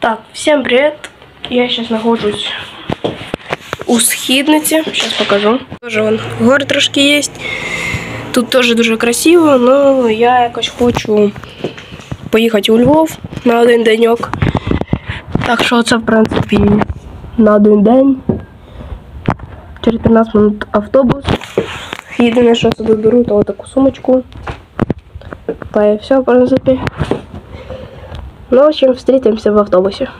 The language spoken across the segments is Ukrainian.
Так, всем привет! Я сейчас нахожусь у східниці. Сейчас покажу. Тоже вон гори трошки є. Тут теж дуже красиво, але я якось хочу поїхати у Львов на один деньок. Так що це, в принципі, на один день. Через 15 минут автобус. Єдине, що собі беру, то таку сумочку. Та і все, в принципі. Ну, в общем, встретимся в автобусе.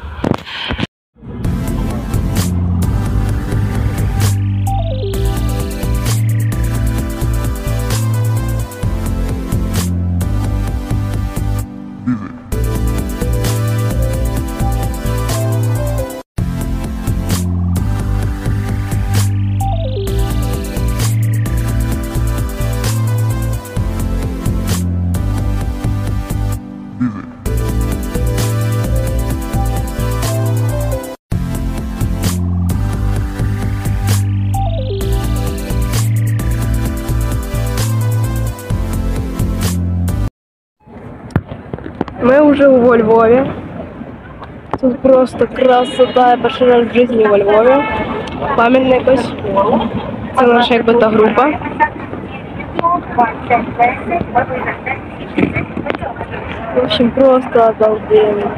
Мы во Львове. Тут просто красота, я перший раз в житті во Львові. Пам'ятник ось. Це наша якби та група. В общем, просто обалденно.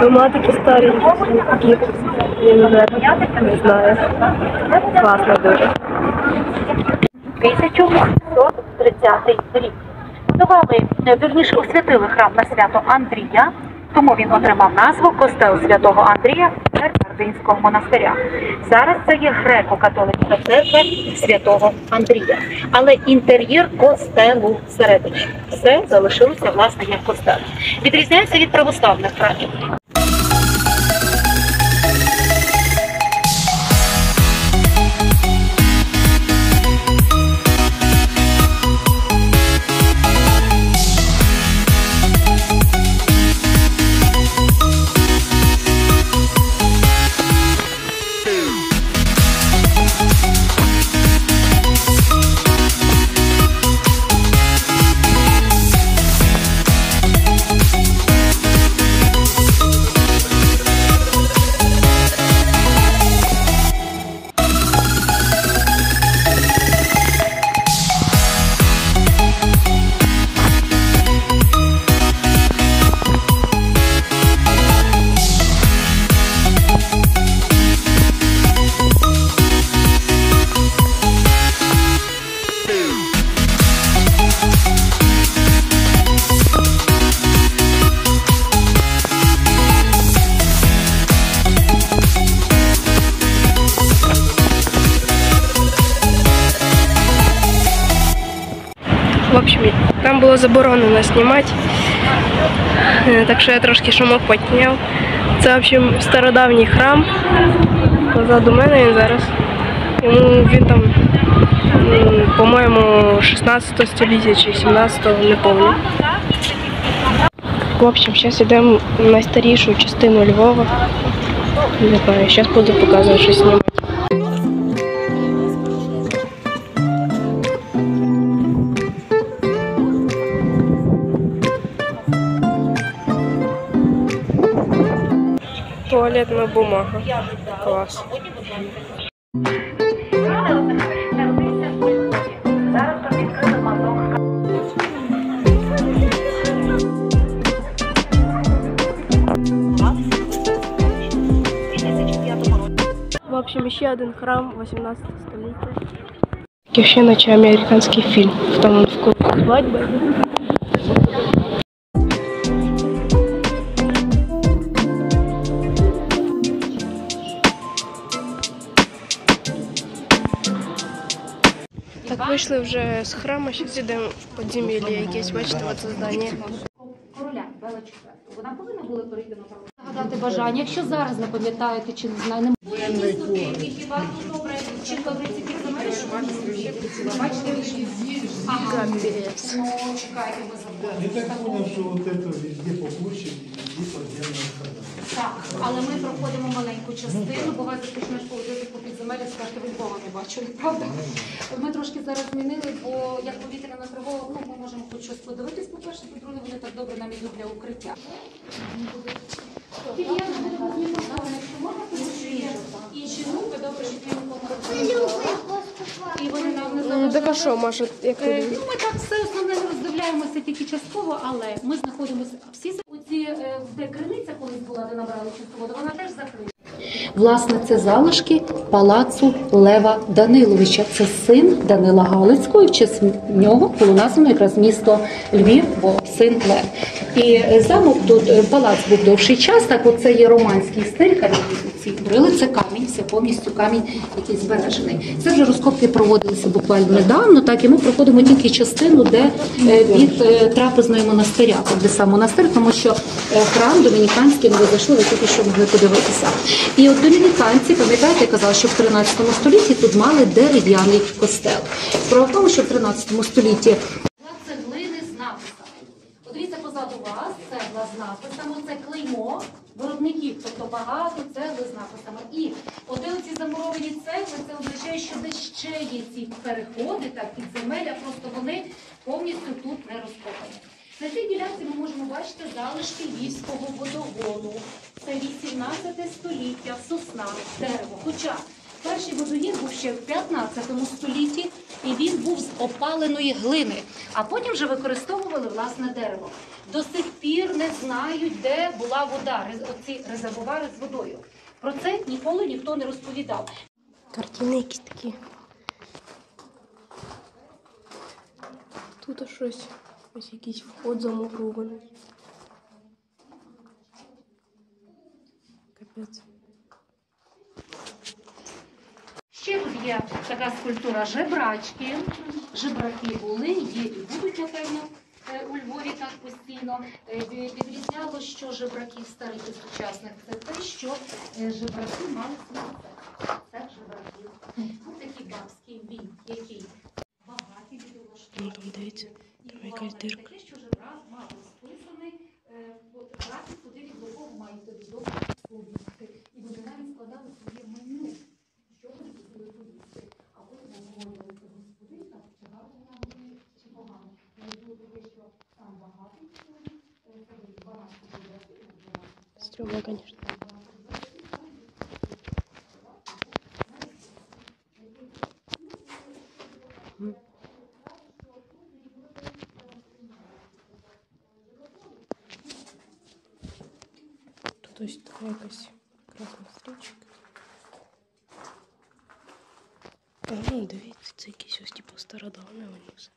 Дома такі старі, такі, я не знаю, не знаю. Класно дуже. 1630 рік. Будували, е, вірніше, освятили храм на свято Андрія, тому він отримав назву Костел святого Андрія Бернардинського монастиря. Зараз це є греко-католицька церква святого Андрія. Але інтер'єр костелу всередині. Все залишилося власне як костел. Відрізняється від православних храмів. Там було заборонено знімати. Е, Так що я трошки шумок підняв. Це, в общем, стародавній храм. Позаду мене він зараз. Йому він там, по-моєму, 16 століття чи 17 не пам'ятаю. В общем, зараз йдемо в найстарішу частину Львова. Не знаю, зараз буду показувати, що знімати. Туалетная бумага. Класс. В общем, еще один храм 18 століття. Ще наче американський фільм. Там он в клубі свадьби. Вийшли вже з храму, зараз йдемо в підземелля якесь, бачите, оце здання. короля Бела IV. Вона повинна була перейти на право. Нагадати бажання. Якщо зараз не пам'ятаєте чи не знаєте, не хіба ну, добре, чітко в рецепті замериш, що бачите, ага. Ну, чекайте, ми Я так понял, что вот это везде по площади, везде подземная. Так, але ми проходимо маленьку частину, бо вас почнеш поводити по підземелі, скажете, ви не бачили, правда? Ми трошки зараз змінили, бо як повітряна тривога, ну ми можемо хоч щось подивитись, по-перше, по-друге, вони так добре нам ідуть для укриття. Інші групи, добре, що ти. І вони нам не Так а що, Маша, як Е. Ну, ми так все основне роздивляємося тільки частково, але ми знаходимося всі оці, е, де криниця колись була, де набрали чисту воду, вона теж закрита. Власне, це залишки палацу Лева Даниловича. Це син Данила Галицького. і В честь нього було названо якраз місто Львів, бо син Лев. І замок тут е, палац був довший час. Так, оце є романський стиль. Ці брили це камінь, це повністю камінь, який збережений. Це вже розкопки проводилися буквально недавно. Так і ми проходимо тільки частину, де е, від е, трапезної монастиря, де сам монастир, тому що е, храм домініканський ми зайшли, ви тільки що могли подивитися. І от домініканці, пам'ятаєте, я казала, що в 13 столітті тут мали дерев'яний костел. В тому, що в 13 столітті цеглини з написами. Подивіться позаду вас, цегла з написами, це клеймо виробників, тобто багато цегли з написами. І оде ці замуровані цегли, це означає, що де ще є ці переходи, та підземелля, просто вони повністю тут не розкопані. На цій ділянці ми можемо бачити залишки львівського водогону. Це 18 століття, сосна, дерево. Хоча перший водогін був ще в 15 столітті, і він був з опаленої глини, а потім вже використовували власне дерево. До сих пір не знають, де була вода, оці резервуари з водою. Про це ніколи ніхто не розповідав. Картини якісь такі. Тут щось. Ось якийсь вход замурований. Капець. Ще тут є така скульптура жебрачки. Жебраки були, є і будуть, напевно, е, у Львові так постійно. Е, Відрізняло, що жебраків старих і сучасних це те, що е, жебраки мали свій цех. Це жебраків. Ось такий бабський бій, який багатий. Ну дивіться, якась дирка. багаті Стрьомно, конечно. Тут ось така якась красна стрічка. А, ну, дивіться, це якісь ось типу стародавне вони все.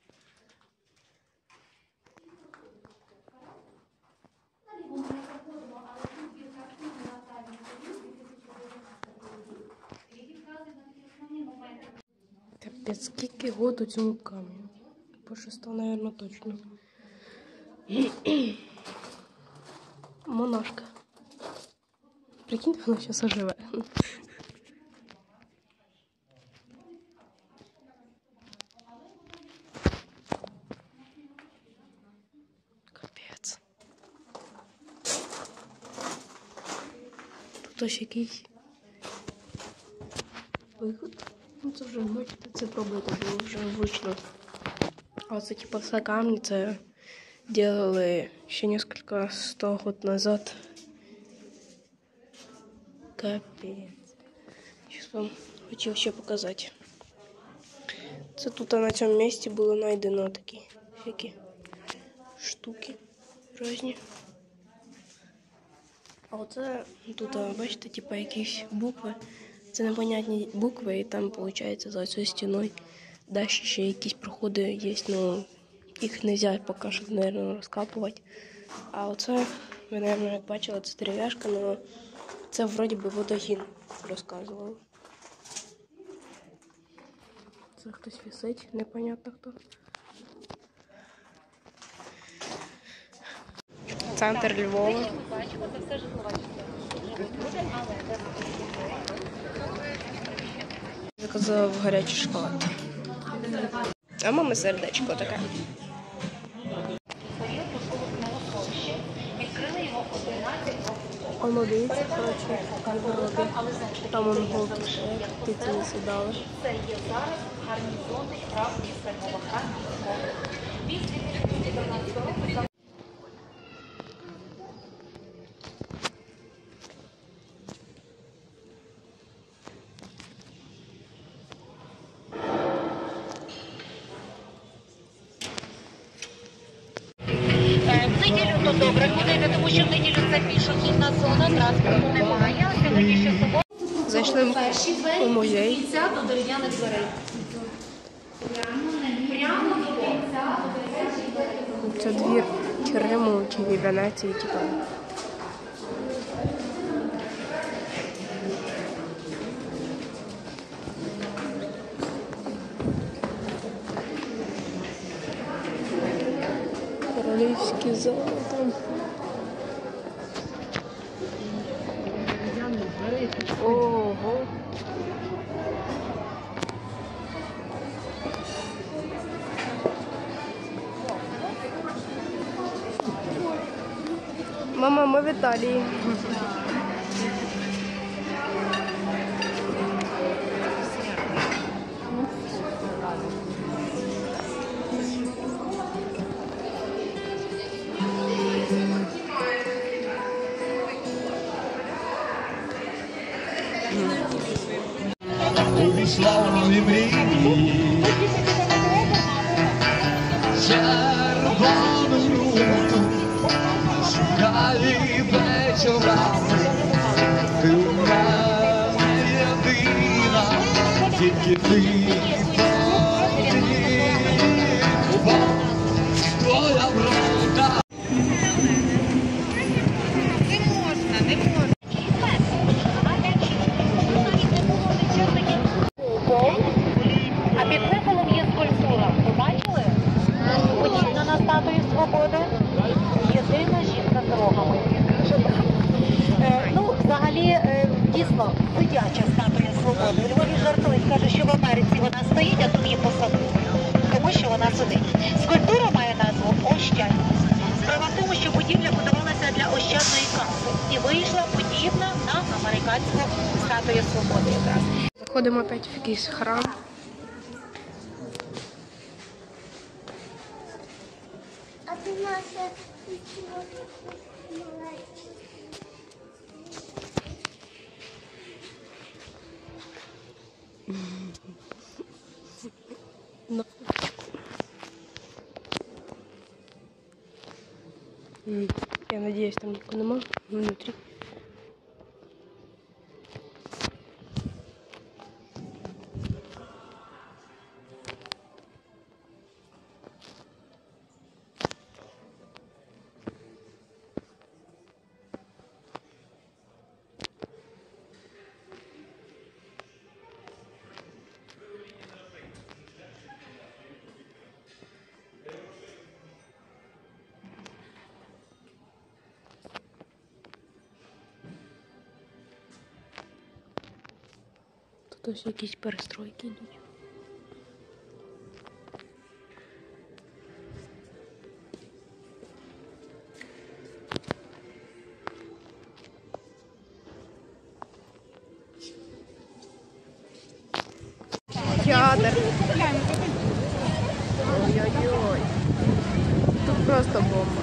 Год у цьому каменю? По 600, мабуть, точно. Монашка. Прикинь, вона зараз оживе. Капець. Тут ось якийсь виход. Ну це вже бачите, це пробуйте було вже вийшло. А це типа все камні, це делали ще несколько сто год назад. Капець. Сейчас вам ще показати. Це тут на цьому місці було знайдено такі всякі штуки різні. А оце тут, бачите, типа якісь букви. Це непонятні букви, і там, виходить, за цією стіною далі ще якісь проходи є, ну їх не можна поки що, мабуть, розкапувати. А оце, ви, мабуть, як бачили, це дерев'яшка, але це вроді би водогін розказували. Це хтось висить, непонятно хто. Центр Львова. Заказав гарячий шоколад. А мама сердечко таке. Воно дивіться, коротше, городи. Там он голки ще птиці не сідали. Це є зараз гарнізонний храм міста Львова, зона, транспорту немає. Сьогодні ще субота. Зайшли в- Перші двері у музей. кінця до дерев'яних дверей. Прямо до кінця до дерев'яних дверей. Це двір Риму чи Венеції, типу. Королівські золото. Ого. Мама, ми в Італії. Увісловні мрії Тільки ти і вийшла подібна на американську статую свободи якраз. Заходимо опять в якийсь храм. А ти наша. На М, Я надеюсь, там никого нема внутри. Тут ось якісь перестройки йдуть. Театр. Ой-ой-ой. Тут просто бомба.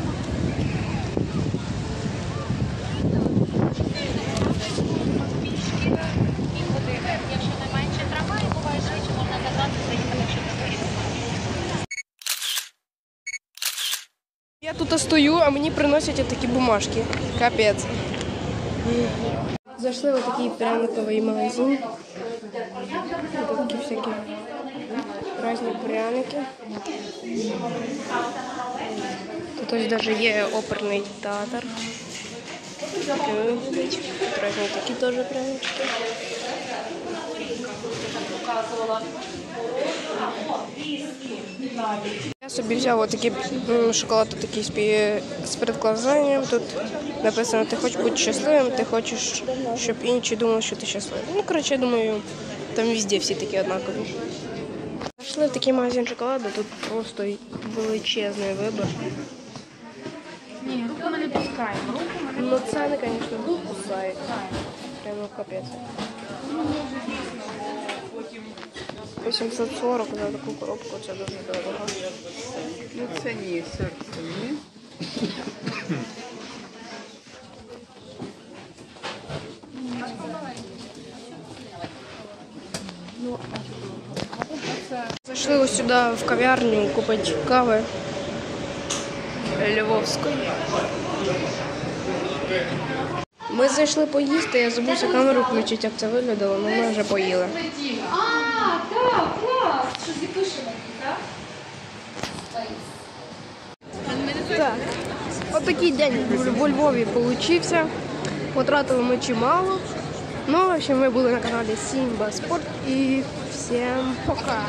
стою, а мені приносять такі бумажки. Капець. Зайшли в такий пряниковий магазин. Тут такі всякі різні пряники. Тут ось навіть є оперний театр. Таке виглядить. Тут різні такі теж прянички. Я собі взяв отакий шоколад такий з, пі- Тут написано, ти хочеш бути щасливим, ти хочеш, щоб інші думали, що ти щасливий. Ну, коротше, я думаю, там везде всі такі однакові. Зайшли в такий магазин шоколаду, тут просто величезний вибір. Ні, руку ми не пускаємо. Руку ми Ну, ціни, звісно, кусають. Прямо капець. 840 за таку коробку, це дуже дорого. Ну це ні, серце, ні. Зайшли ось сюди в кав'ярню купити кави. Львовської. Ми зайшли поїсти, я забувся камеру включити, як це виглядало, але ми вже поїли. А, так, клас! Що запишемо, так? Так, отакий день во Львові получився. Потратили ми чимало. Ну, в общем, ми були на каналі Сімба Спорт і всім пока.